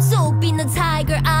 Soap in the tiger eye.